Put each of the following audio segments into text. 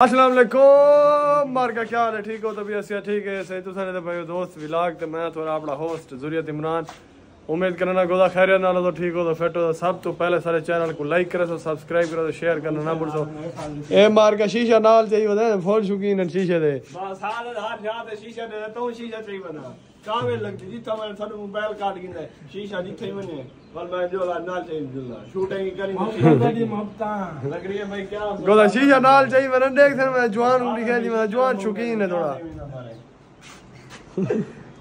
वालेकुम मार का क्या हाल है? ठीक हो? तो भी ऐसे ठीक है? सही? तो सारे भाई दोस्त विलाग तो मैं थोड़ा अपना होस्ट जुरियत इमरान। उम्मीद करना गोदा खैर ना तो ठीक हो तो फिट हो सब तो पहले सारे चैनल को लाइक करो सब्सक्राइब करो शेयर करना ना भूलो ए मार शीशा नाल चाहिए फ़ोन शुकी ने शीशे दे बस हाल हाल तो शीशा चाहिए बना कावे लगती जी मोबाइल काट शीशा नहीं पर मैं जो नाल चाहिए जुल्ला शूटिंग करी लग रही है क्या गोदा शीशा नाल चाहिए देख मैं जवान मैं जवान शौकीन है थोड़ा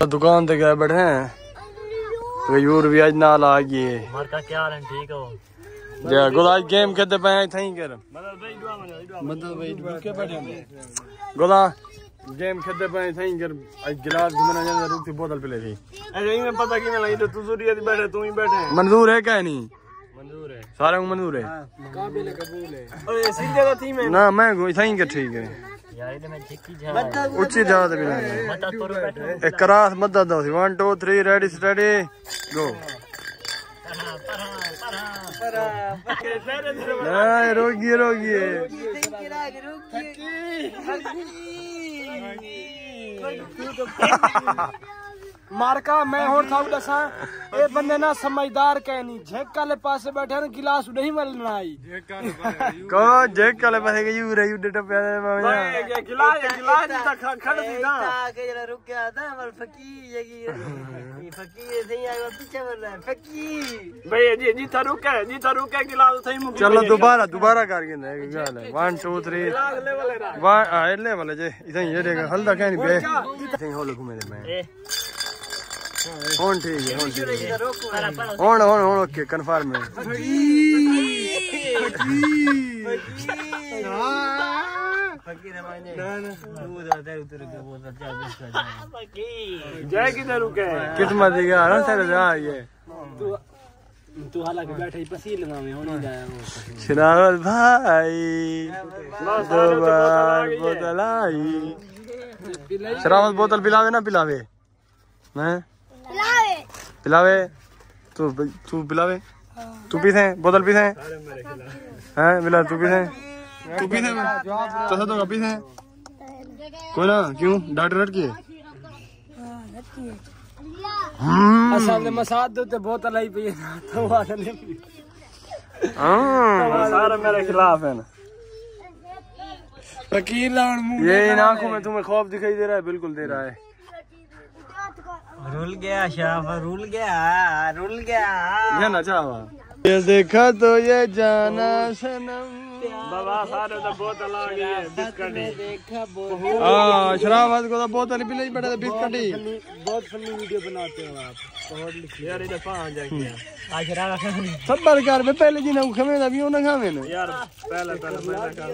तो दुकान ते गए बैठे हैं। गयूर भी आज नाल आ गए। मरका क्या हाल है ठीक हो? जय गुलाज गेम खेलते पे हैं थई कर मतलब भाई दुआ मदद भाई मतलब दुआ के बैठे हैं गुला गेम खेलते पे थई कर आज गिलास घुमना जाने रूप बोतल पे ले थी अरे इन्हें पता कि मैं लगी तो तू ज़रूरी बैठे तू ही बैठे। मंजूर है क्या नहीं सारे को मंजूर है? काबिल कबूल है। सीधे तो थी मैं ना मैं सही के ठीक है। उची जात भी क्रास मदद दो one two three ready steady go रोगी रोगी मारका मैं और था दसा ये बंदे ना समझदार कह नहीं झेक आले पास बैठे ना गिलास नहीं मलना आई। को झेक आले पास गई रे उडे टपया मैं गिलास गिलास खड़ दी ना आके जरा रुक गया था मर फकी ये फकी सही पीछे फकी जी जी जी गिलास सही चलो दोबारा दोबारा करके ना जे इधर ये देखो हल्दा बे। ਹੁਣ ਠੀਕ ਹੈ ਹੁਣ ਠੀਕ ਹੈ ਹੁਣ ਹੁਣ ਹੁਣ ਓਕੇ ਕਨਫਰਮ ਹੈ फकीर हमारे दूध आता है उतर के बोतल चार बीस का ਜੈ ਕਿਧਰ ਰੁਕੇ किस्मत की गाल है तेरे जा ये ਤੂੰ ਹਾਲਾਂਕਿ ਬੈਠੇ ਹੀ ਪਸੀਲ ਲਾਵੇਂ ਹੁਣ ਹੀ ਜਾਇਆ शरावत भाई दो बार बोतल आई शरावत बोतल पिलावे ना पिलावे मैं पिलावे? तू तू पिलावे? तू पीते हैं बोतल पीते हैं हैं मिला तू पीते हैं तू पी से तसा तो पी से कोई ना क्यों? डाट डाट की असल में मसाद दो तो बोतल तो ही पी हाँ। तो वाला नहीं हाँ। सारे मेरे खिलाफ हैं ना। फकीर लाउन मुँह ये इन आँखों में तुम्हें खौफ दिखाई दे रहा है बिल्कुल दे रहा है। रुल गया शाह रुल गया रुल गया। ना चाह ये देखा तो ये जाना सनम। बाबा सारे तो बोतल आ है बिस्कट। देखा हाँ शराब को तो बोतल पीले ही पड़े ही। बहुत फनी वीडियो बनाते हो आप। बहुत लिख। यार इधर पां जाके हम्म। आज शराब सब बरकार में पहले जी ना खमे ना भी ना खावे ना। यार पहले पहले मैं खा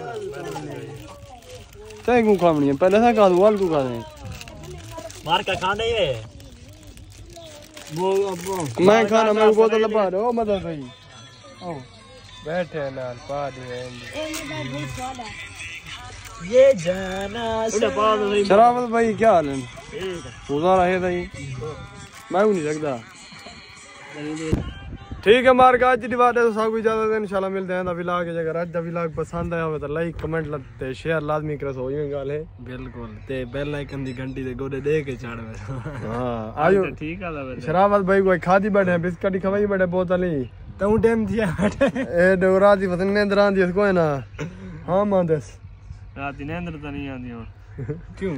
चाहे को खावनी है पहले सा खा वाल को खा दे मार का खाने है। मैं खाना मैं बोतल लपा दो मदद भाई। ओ बैठे नाल पा दे ये जाना शराबत भाई क्या हाल है? ठीक है। भाई। रहे मैं नहीं सकता ठीक है हमारे का आज बात है तो सबको इजाज़त है इंशाल्लाह मिलते हैं। दबी अगर अज दबी लाग पसंद आया तो लाइक कमेंट लगते शेयर लाजमी करो सो गल है। बिल्कुल ते बेल आइकन दी घंटी दे गोडे दे के छाड़ हाँ आयो। ठीक है शराबत भाई कोई खादी बैठे बिस्किट खवाई बैठे बोतल ही। तऊ टाइम थी ए डोरा जी वतन ने दरान दी कोई ना। हाँ माँ दस। रात नींद तो नहीं आंदी क्यों?